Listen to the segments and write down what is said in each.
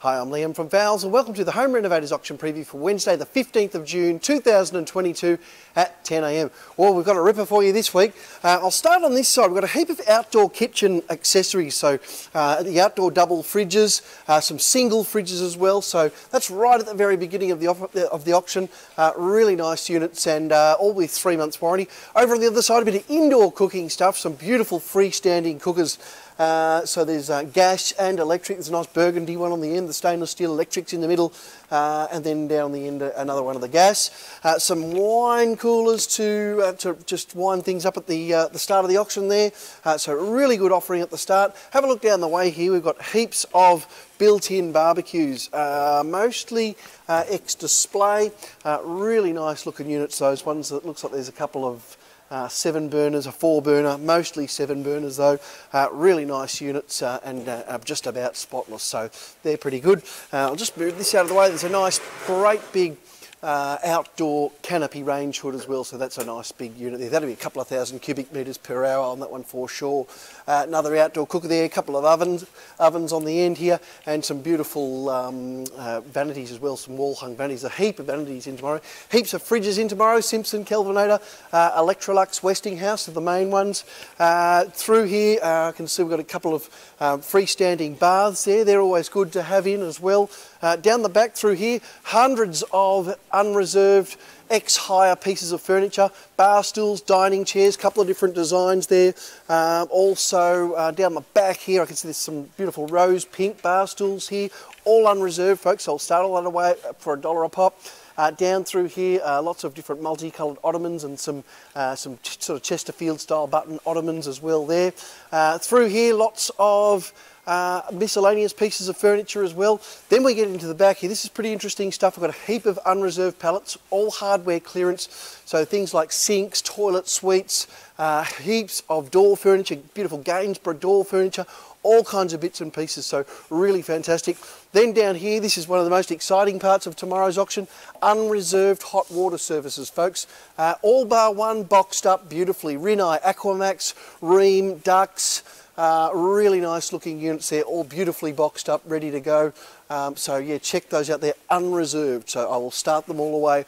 Hi, I'm Liam from Fowles and welcome to the Home Renovators Auction Preview for Wednesday the 15th of June 2022 at 10am. Well, we've got a ripper for you this week. Uh, I'll start on this side. We've got a heap of outdoor kitchen accessories. So uh, the outdoor double fridges, uh, some single fridges as well. So that's right at the very beginning of the, of the auction. Uh, really nice units and uh, all with three months warranty. Over on the other side, a bit of indoor cooking stuff, some beautiful freestanding cookers uh, so there's uh, gas and electric. There's a nice burgundy one on the end, the stainless steel electrics in the middle, uh, and then down the end uh, another one of the gas. Uh, some wine coolers to to just wind things up at the the start of the auction there. so really good offering at the start. Have a look down the way here. We've got heaps of built-in barbecues, mostly ex-display. really nice looking units. Those ones that looks like there's a couple of uh, seven burners, a four burner, mostly seven burners though. Uh, really nice units uh, and uh, just about spotless, so they're pretty good. Uh, I'll just move this out of the way. There's a nice, great big uh, outdoor canopy range hood as well, so that's a nice big unit there. That'll be a couple of thousand cubic metres per hour on that one for sure. Uh, another outdoor cooker there, a couple of ovens, ovens on the end here, and some beautiful um, uh, vanities as well, some wall hung vanities. A heap of vanities in tomorrow. Heaps of fridges in tomorrow, Simpson, Kelvinator, uh, Electrolux, Westinghouse are the main ones. Uh, through here, uh, I can see we've got a couple of um, freestanding baths there. They're always good to have in as well. Uh, down the back through here, hundreds of unreserved ex-hire pieces of furniture, bar stools, dining chairs, couple of different designs there. Um, also uh, down the back here, I can see there's some beautiful rose pink bar stools here, all unreserved folks, so I'll start all that away for a dollar a pop. Uh, down through here, uh, lots of different multicoloured ottomans and some uh, some sort of Chesterfield style button ottomans as well there. Uh, through here, lots of uh, miscellaneous pieces of furniture as well. Then we get into the back here. This is pretty interesting stuff. I've got a heap of unreserved pallets, all hardware clearance. So things like sinks, toilet suites, uh, heaps of door furniture, beautiful Gainsborough door furniture, all kinds of bits and pieces. So really fantastic. Then down here, this is one of the most exciting parts of tomorrow's auction, unreserved hot water services, folks. Uh, all bar one boxed up beautifully. Rinnai, Aquamax, Rheem, Dux, uh, really nice looking units there, all beautifully boxed up, ready to go. Um, so yeah, check those out. They're unreserved. So I will start them all away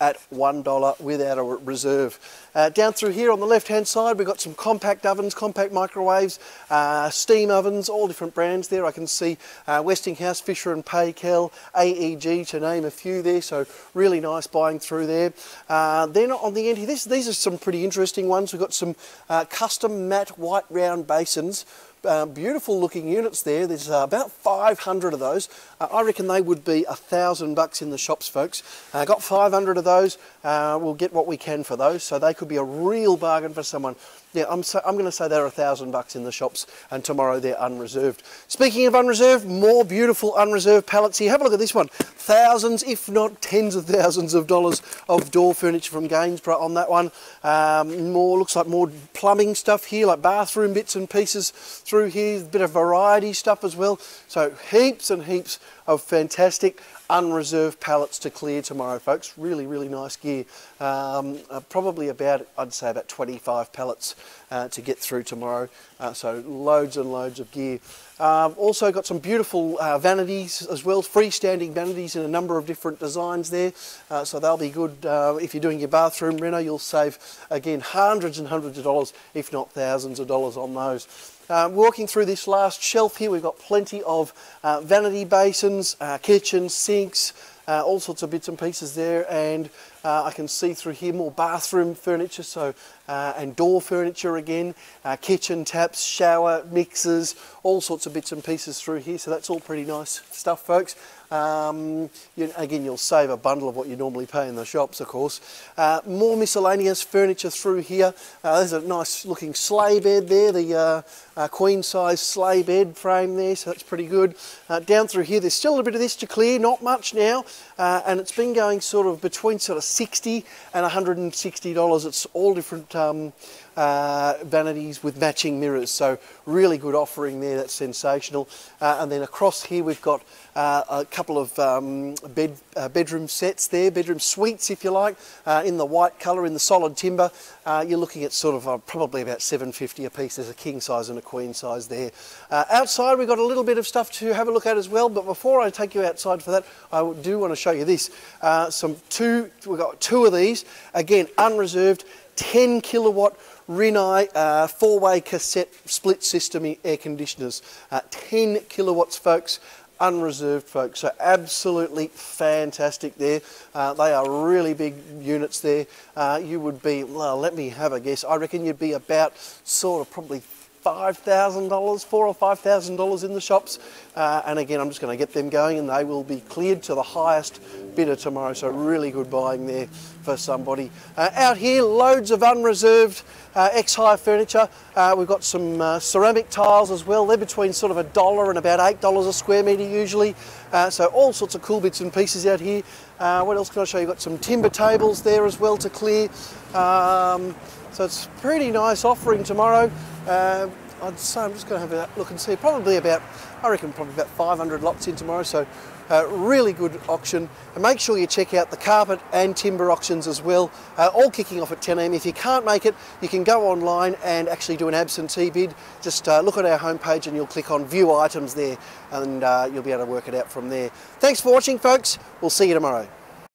at $1 without a reserve. Uh, down through here on the left hand side we've got some compact ovens, compact microwaves, uh, steam ovens, all different brands there. I can see uh, Westinghouse, Fisher and Paykel, AEG to name a few there, so really nice buying through there. Uh, then on the end here, this, these are some pretty interesting ones. We've got some uh, custom matte white round basins uh, beautiful looking units there. There's uh, about 500 of those. Uh, I reckon they would be a thousand bucks in the shops, folks. Uh, got 500 of those. Uh, we'll get what we can for those. So they could be a real bargain for someone. Yeah, I'm, so, I'm going to say they're a thousand bucks in the shops and tomorrow they're unreserved. Speaking of unreserved, more beautiful unreserved pallets here. Have a look at this one. Thousands, if not tens of thousands of dollars of door furniture from Gainsborough on that one. Um, more, looks like more plumbing stuff here, like bathroom bits and pieces through here. A bit of variety stuff as well. So heaps and heaps of fantastic unreserved pallets to clear tomorrow, folks. Really, really nice gear. Um, uh, probably about, I'd say about 25 pallets uh, to get through tomorrow. Uh, so loads and loads of gear. Um, also got some beautiful uh, vanities as well, freestanding vanities in a number of different designs there. Uh, so they'll be good uh, if you're doing your bathroom reno. You'll save, again, hundreds and hundreds of dollars, if not thousands of dollars on those. Uh, walking through this last shelf here, we've got plenty of uh, vanity basins, uh, kitchens, sinks, uh, all sorts of bits and pieces there. And uh, I can see through here more bathroom furniture, so uh, and door furniture again, kitchen taps, shower mixers, all sorts of bits and pieces through here. So that's all pretty nice stuff, folks. Um, you, again, you'll save a bundle of what you normally pay in the shops, of course. Uh, more miscellaneous furniture through here. Uh, there's a nice looking sleigh bed there, the uh, uh queen size sleigh bed frame there, so that's pretty good. Uh, down through here, there's still a bit of this to clear, not much now, uh, and it's been going sort of between sort of 60 and $160. It's all different um, uh, vanities with matching mirrors. So really good offering there, that's sensational. Uh, and then across here we've got uh, a couple of um, bed, uh, bedroom sets there, bedroom suites if you like, uh, in the white colour, in the solid timber. You're looking at sort of probably about 750 a piece. There's a king size and a queen size there. outside we've got a little bit of stuff to have a look at as well, but before I take you outside for that, I do want to show you this. some two, we've got two of these, again unreserved, 10 kilowatt Rinnai uh, four-way cassette split system air conditioners. Uh, 10 kilowatts, folks unreserved folks. So absolutely fantastic there. Uh, they are really big units there. Uh, you would be, well, let me have a guess. I reckon you'd be about sort of probably $5,000, four or $5,000 in the shops. Uh, and again, I'm just going to get them going and they will be cleared to the highest bidder tomorrow. So really good buying there for somebody. Uh, out here, loads of unreserved uh, ex-hire furniture. Uh, we've got some uh, ceramic tiles as well. They're between sort of a dollar and about $8 a square metre usually. Uh, so all sorts of cool bits and pieces out here. what else can I show you? Got some timber tables there as well to clear. Um, so it's pretty nice offering tomorrow. Uh, I'd say I'm just going to have a look and see. Probably about, I reckon, probably about 500 lots in tomorrow. So uh, really good auction. And make sure you check out the carpet and timber auctions as well. Uh, all kicking off at 10 a.m. If you can't make it, you can go online and actually do an absentee bid. Just uh, look at our homepage and you'll click on view items there and uh, you'll be able to work it out from there. Thanks for watching, folks. We'll see you tomorrow.